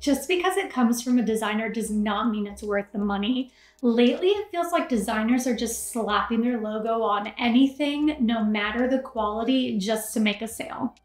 Just because it comes from a designer does not mean it's worth the money. Lately, it feels like designers are just slapping their logo on anything, no matter the quality, just to make a sale.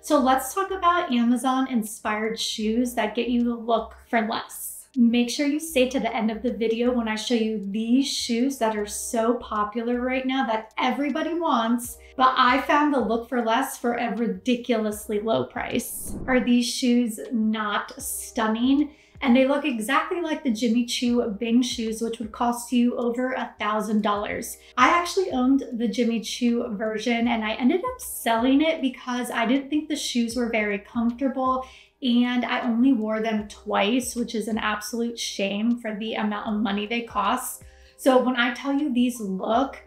So let's talk about Amazon inspired shoes that get you the look for less. Make sure you stay to the end of the video when I show you these shoes that are so popular right now that everybody wants, but I found the look for less for a ridiculously low price. Are these shoes not stunning? and they look exactly like the Jimmy Choo Bing shoes, which would cost you over a thousand dollars. I actually owned the Jimmy Choo version and I ended up selling it because I didn't think the shoes were very comfortable and I only wore them twice, which is an absolute shame for the amount of money they cost. So when I tell you these look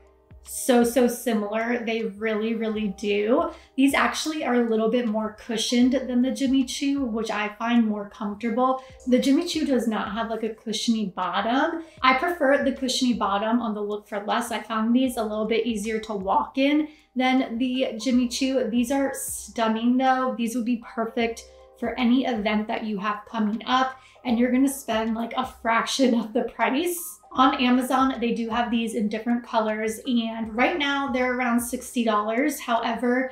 so, so similar. They really, really do. These actually are a little bit more cushioned than the Jimmy Choo, which I find more comfortable. The Jimmy Choo does not have like a cushiony bottom. I prefer the cushiony bottom on the Look for Less. I found these a little bit easier to walk in than the Jimmy Choo. These are stunning though. These would be perfect for any event that you have coming up and you're gonna spend like a fraction of the price on Amazon, they do have these in different colors, and right now they're around $60. However,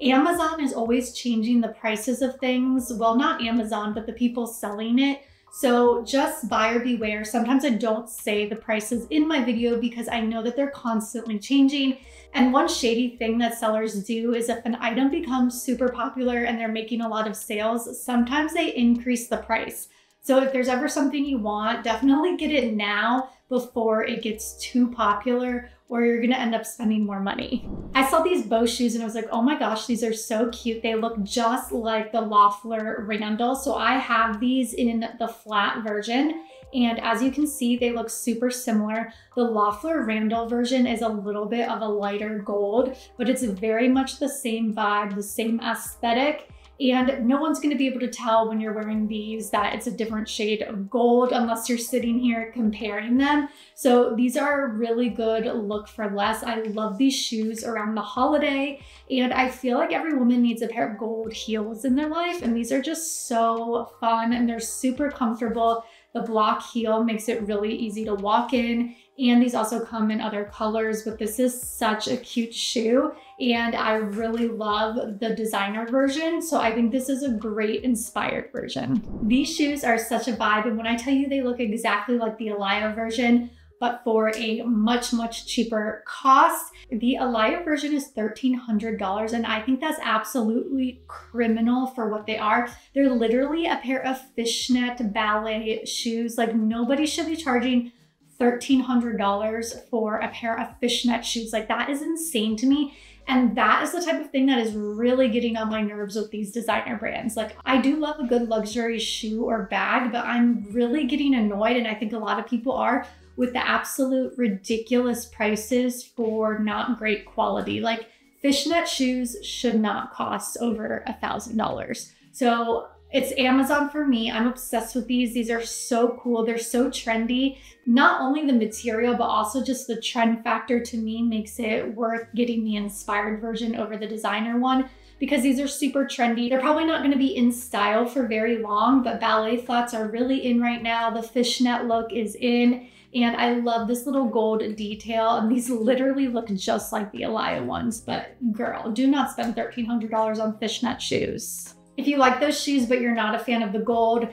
Amazon is always changing the prices of things. Well, not Amazon, but the people selling it. So just buyer beware. Sometimes I don't say the prices in my video because I know that they're constantly changing. And one shady thing that sellers do is if an item becomes super popular and they're making a lot of sales, sometimes they increase the price. So if there's ever something you want, definitely get it now before it gets too popular or you're gonna end up spending more money. I saw these bow shoes and I was like, oh my gosh, these are so cute. They look just like the Loeffler Randall. So I have these in the flat version. And as you can see, they look super similar. The Loeffler Randall version is a little bit of a lighter gold, but it's very much the same vibe, the same aesthetic. And no one's gonna be able to tell when you're wearing these that it's a different shade of gold unless you're sitting here comparing them. So these are a really good look for less. I love these shoes around the holiday and I feel like every woman needs a pair of gold heels in their life and these are just so fun and they're super comfortable. The block heel makes it really easy to walk in and these also come in other colors, but this is such a cute shoe and I really love the designer version. So I think this is a great inspired version. These shoes are such a vibe. And when I tell you they look exactly like the Alaïa version, but for a much, much cheaper cost. The Alaïa version is $1,300 and I think that's absolutely criminal for what they are. They're literally a pair of fishnet ballet shoes. Like nobody should be charging $1,300 for a pair of fishnet shoes. Like that is insane to me. And that is the type of thing that is really getting on my nerves with these designer brands. Like, I do love a good luxury shoe or bag, but I'm really getting annoyed, and I think a lot of people are, with the absolute ridiculous prices for not great quality. Like, fishnet shoes should not cost over a thousand dollars. So it's Amazon for me. I'm obsessed with these. These are so cool. They're so trendy. Not only the material, but also just the trend factor to me makes it worth getting the inspired version over the designer one because these are super trendy. They're probably not gonna be in style for very long, but ballet flats are really in right now. The fishnet look is in. And I love this little gold detail. And these literally look just like the Alaïa ones. But girl, do not spend $1,300 on fishnet shoes. If you like those shoes, but you're not a fan of the gold,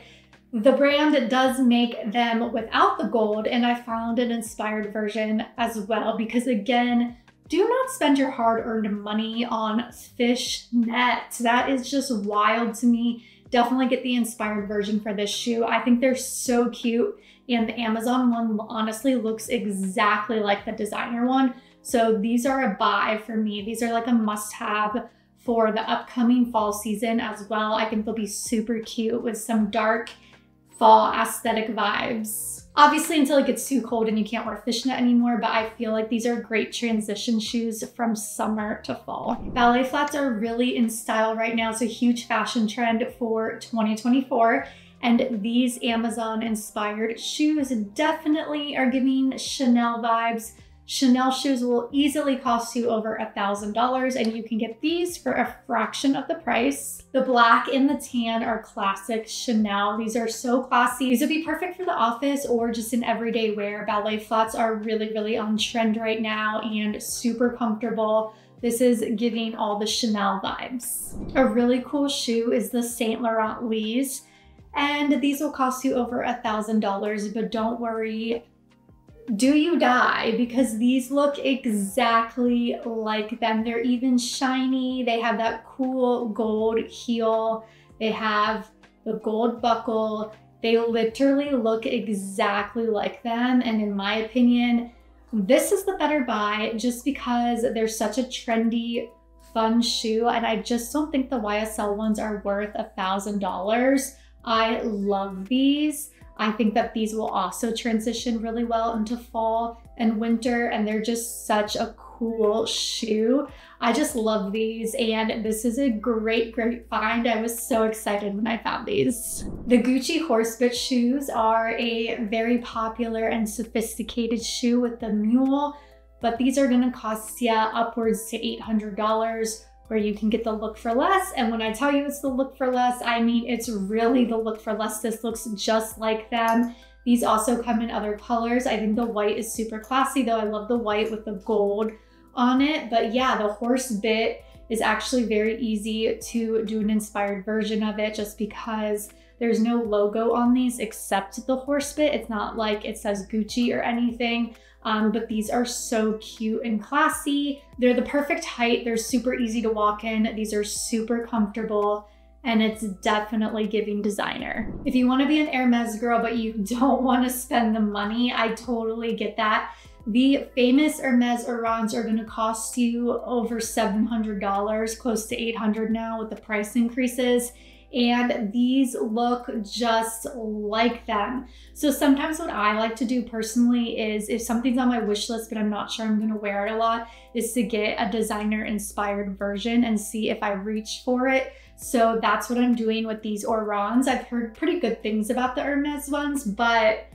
the brand does make them without the gold, and I found an inspired version as well because again, do not spend your hard-earned money on fishnet. That is just wild to me. Definitely get the inspired version for this shoe. I think they're so cute, and the Amazon one honestly looks exactly like the designer one. So these are a buy for me. These are like a must-have for the upcoming fall season as well. I think they'll be super cute with some dark fall aesthetic vibes. Obviously until it gets too cold and you can't wear fishnet anymore, but I feel like these are great transition shoes from summer to fall. Ballet flats are really in style right now. It's a huge fashion trend for 2024. And these Amazon inspired shoes definitely are giving Chanel vibes Chanel shoes will easily cost you over a $1,000 and you can get these for a fraction of the price. The black and the tan are classic Chanel. These are so classy. These would be perfect for the office or just in everyday wear. Ballet flats are really, really on trend right now and super comfortable. This is giving all the Chanel vibes. A really cool shoe is the Saint Laurent Lees. And these will cost you over a $1,000, but don't worry, do you die? Because these look exactly like them. They're even shiny. They have that cool gold heel. They have the gold buckle. They literally look exactly like them. And in my opinion, this is the better buy just because they're such a trendy, fun shoe. And I just don't think the YSL ones are worth a $1,000. I love these. I think that these will also transition really well into fall and winter, and they're just such a cool shoe. I just love these, and this is a great, great find. I was so excited when I found these. The Gucci Horsebit shoes are a very popular and sophisticated shoe with the mule, but these are gonna cost you upwards to $800 where you can get the look for less. And when I tell you it's the look for less, I mean it's really the look for less. This looks just like them. These also come in other colors. I think the white is super classy though. I love the white with the gold on it. But yeah, the horse bit is actually very easy to do an inspired version of it just because there's no logo on these except the horse bit. It's not like it says Gucci or anything. Um, but these are so cute and classy. They're the perfect height. They're super easy to walk in. These are super comfortable and it's definitely giving designer. If you wanna be an Hermes girl, but you don't wanna spend the money, I totally get that. The famous Hermes Orans are gonna cost you over $700, close to 800 now with the price increases and these look just like them. So sometimes what I like to do personally is if something's on my wish list but I'm not sure I'm gonna wear it a lot, is to get a designer inspired version and see if I reach for it. So that's what I'm doing with these Orans. I've heard pretty good things about the Hermes ones, but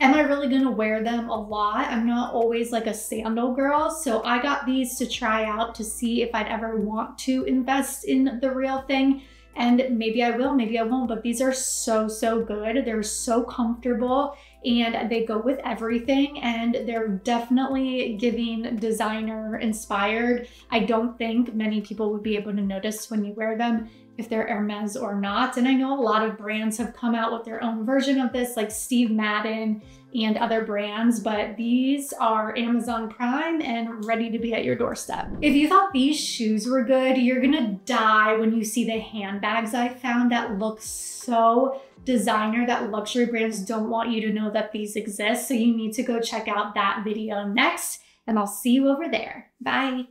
am I really gonna wear them a lot? I'm not always like a sandal girl. So I got these to try out to see if I'd ever want to invest in the real thing. And maybe I will, maybe I won't, but these are so, so good. They're so comfortable and they go with everything and they're definitely giving designer inspired. I don't think many people would be able to notice when you wear them if they're Hermes or not. And I know a lot of brands have come out with their own version of this, like Steve Madden and other brands, but these are Amazon Prime and ready to be at your doorstep. If you thought these shoes were good, you're gonna die when you see the handbags I found that look so designer that luxury brands don't want you to know that these exist. So you need to go check out that video next and I'll see you over there. Bye.